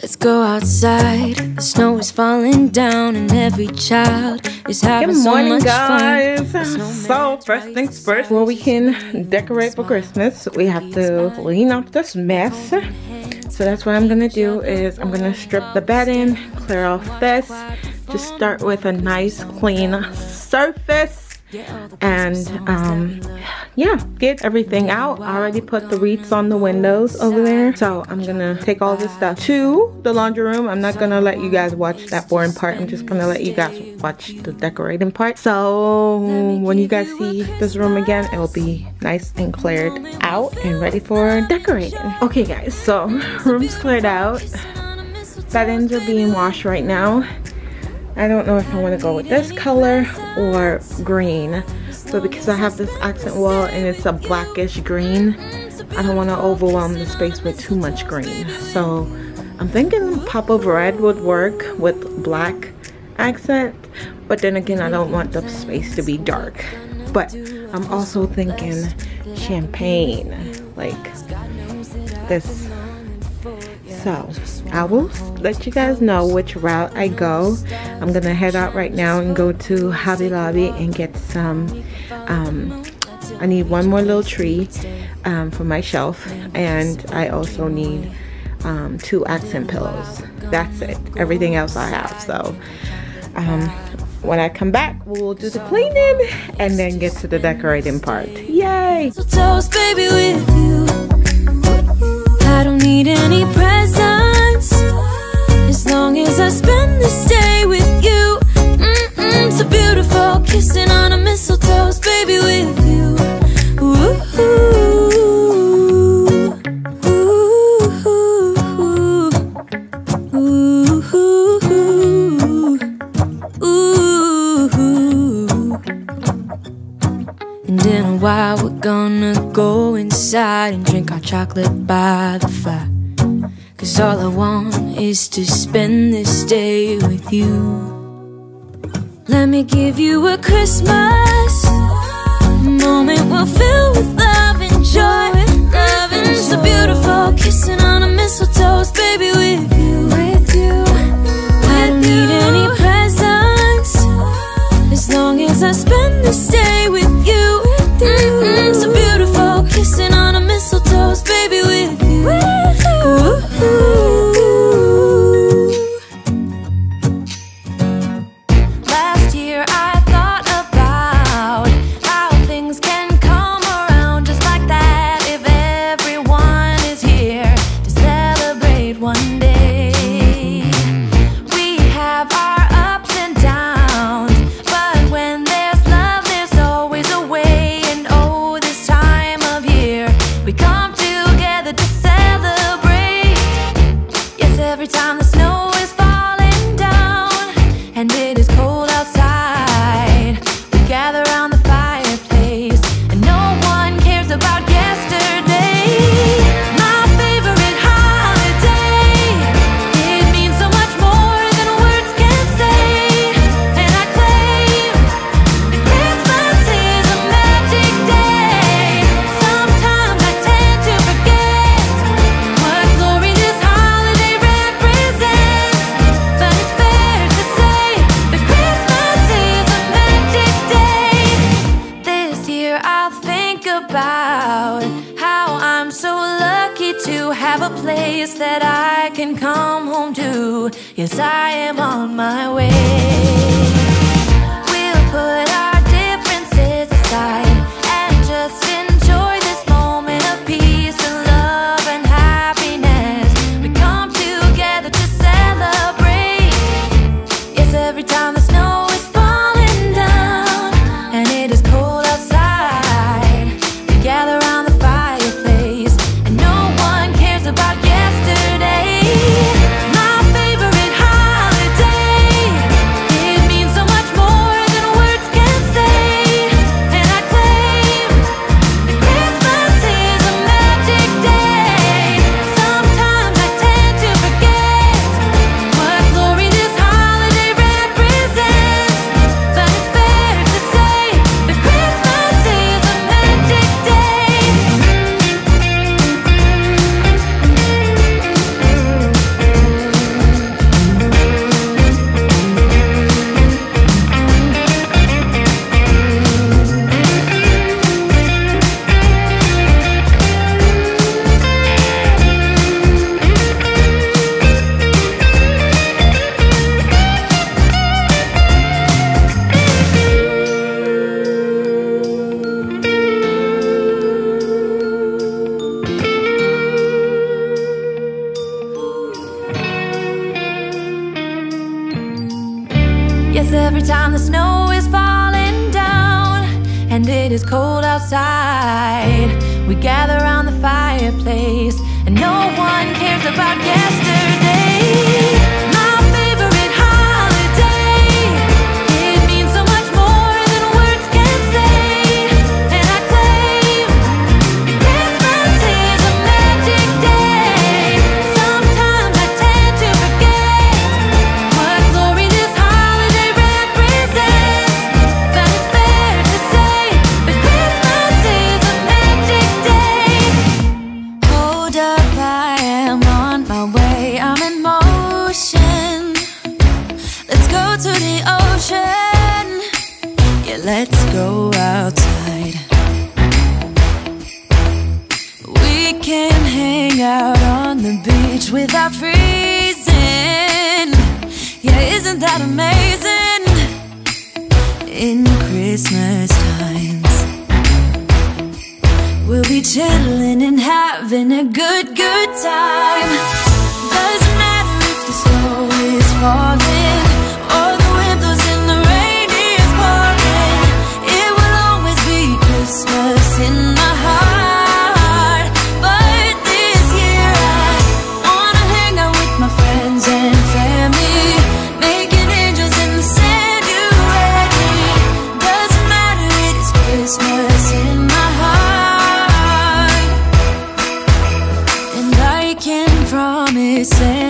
Let's go outside. The snow is falling down, and every child is having Good so morning, much guys. fun. So, first things first, before we can decorate for Christmas, we have to clean up this mess. So that's what I'm gonna do is I'm gonna strip the bedding, clear off this, just start with a nice clean surface and um yeah get everything out. I already put the wreaths on the windows over there so i'm gonna take all this stuff to the laundry room. I'm not gonna let you guys watch that boring part. I'm just gonna let you guys watch the decorating part. So when you guys see this room again it will be nice and cleared out and ready for decorating. Okay guys so room's cleared out. Settings are being washed right now I don't know if I want to go with this color or green. But because I have this accent wall and it's a blackish green, I don't want to overwhelm the space with too much green. So I'm thinking pop of red would work with black accent. But then again, I don't want the space to be dark. But I'm also thinking champagne, like this so I will let you guys know which route I go. I'm gonna head out right now and go to Hobby Lobby and get some. Um, I need one more little tree um, for my shelf, and I also need um, two accent pillows. That's it. Everything else I have. So um, when I come back, we'll do the cleaning and then get to the decorating part. Yay! So toast, baby, with you. I don't need any presents is to spend this day with you. Let me give you a Christmas moment we'll fill with love and joy. Love and so beautiful, kissing on a mistletoe, baby, with you. With you. I don't need any presents as long as I spend this day with you. Mm-mm, so beautiful, kissing on a mistletoe, baby, with you. Ooh. Every time Yes, I am on my way. Gather around the fireplace and no one cares about yesterday. We'll be chilling and having a good, good time.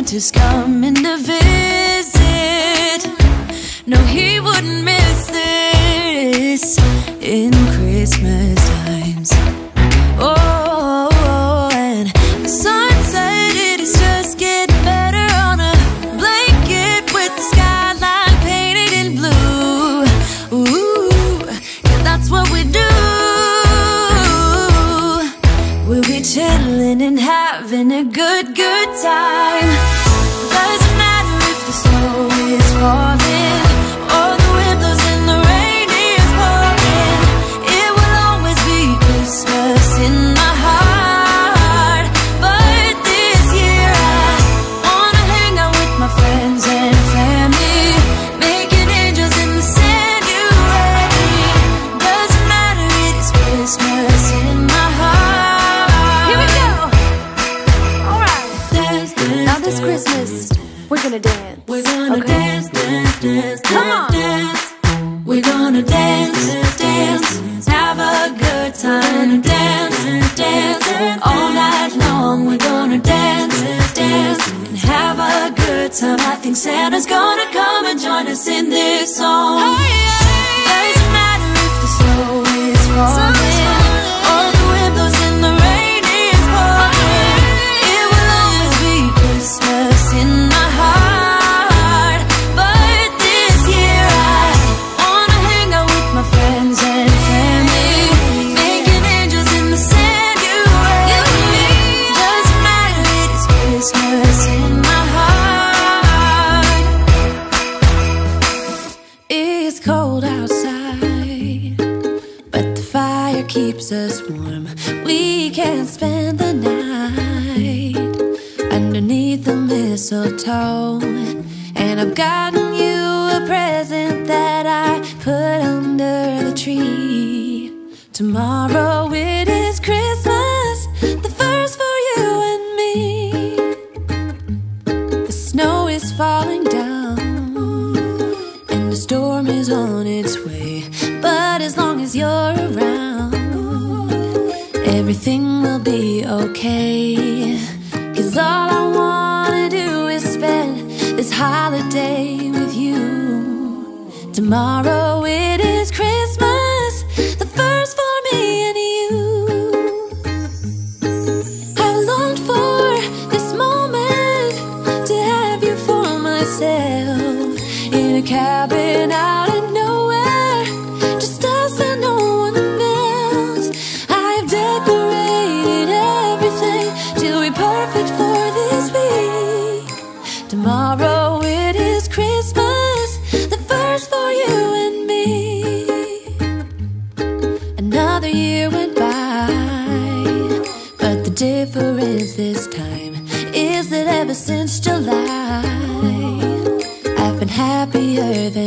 Santa's coming to visit. No, he wouldn't miss this in Christmas times. Oh, and the sun said it is just getting better on a blanket with the skyline painted in blue. Ooh, yeah, that's what we do. We'll be chilling and having a good, good time Santa's gonna come and join us in this song. Keeps us warm. We can spend the night underneath the mistletoe. And I've gotten you a present that I put under the tree. Tomorrow it is Christmas, the first for you and me. The snow is falling down and the storm is on its way. But as long as you're around, everything will be okay. Cause all I wanna do is spend this holiday with you. Tomorrow it is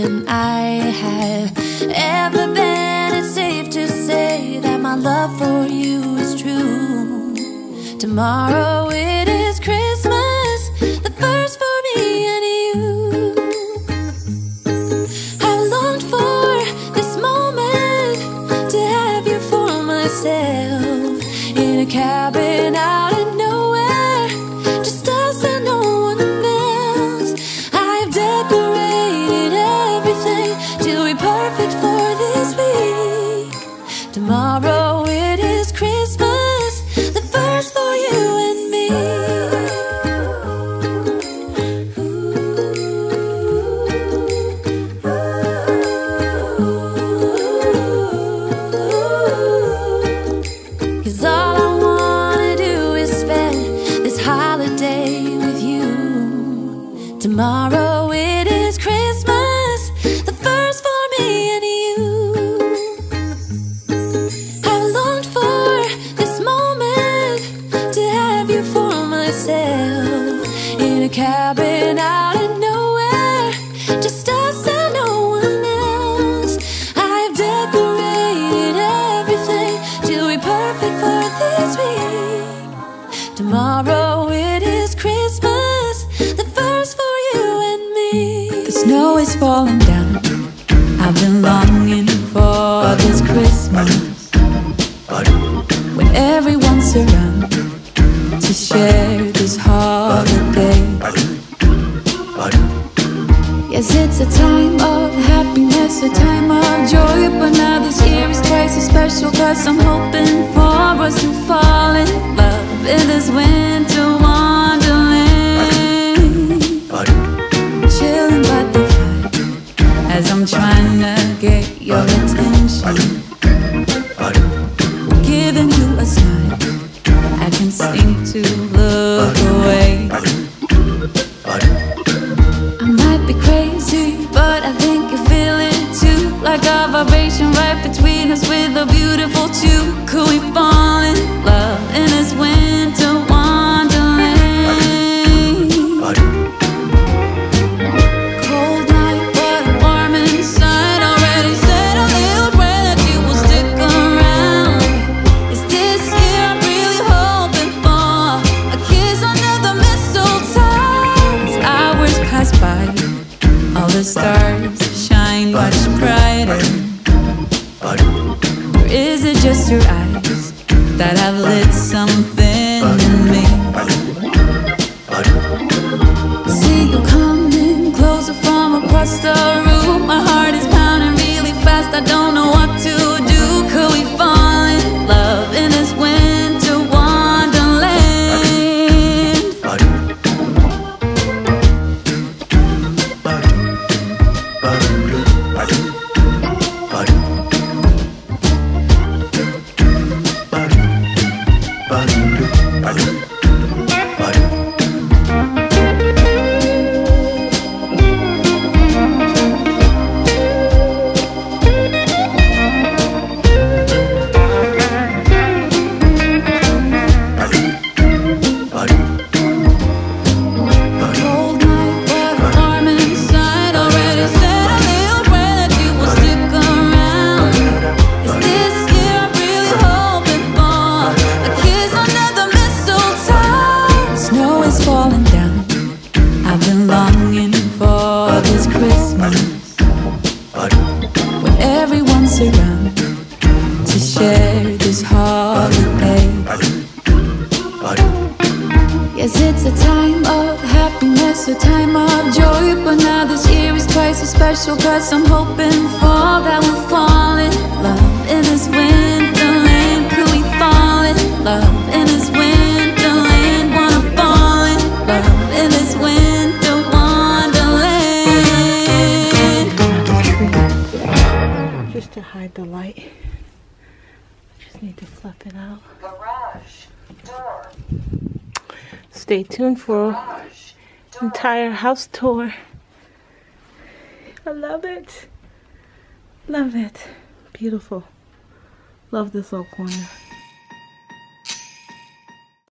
than I have ever been. It's safe to say that my love for you is true. Tomorrow it is. tomorrow. The snow is falling down. I've been longing for this Christmas. When everyone's around To share this holiday. Yes, it's a time of happiness A time of joy. But now this year is twice as special Cause I'm hoping across is falling down. I've been longing for this Christmas when everyone's around to share this holiday. Yes, it's a time of happiness, a time of joy, but now this year is twice as special because I'm hoping. hide the light. I just need to fluff it out. Garage door. Stay tuned for entire house tour. I love it. Love it. Beautiful. Love this little corner.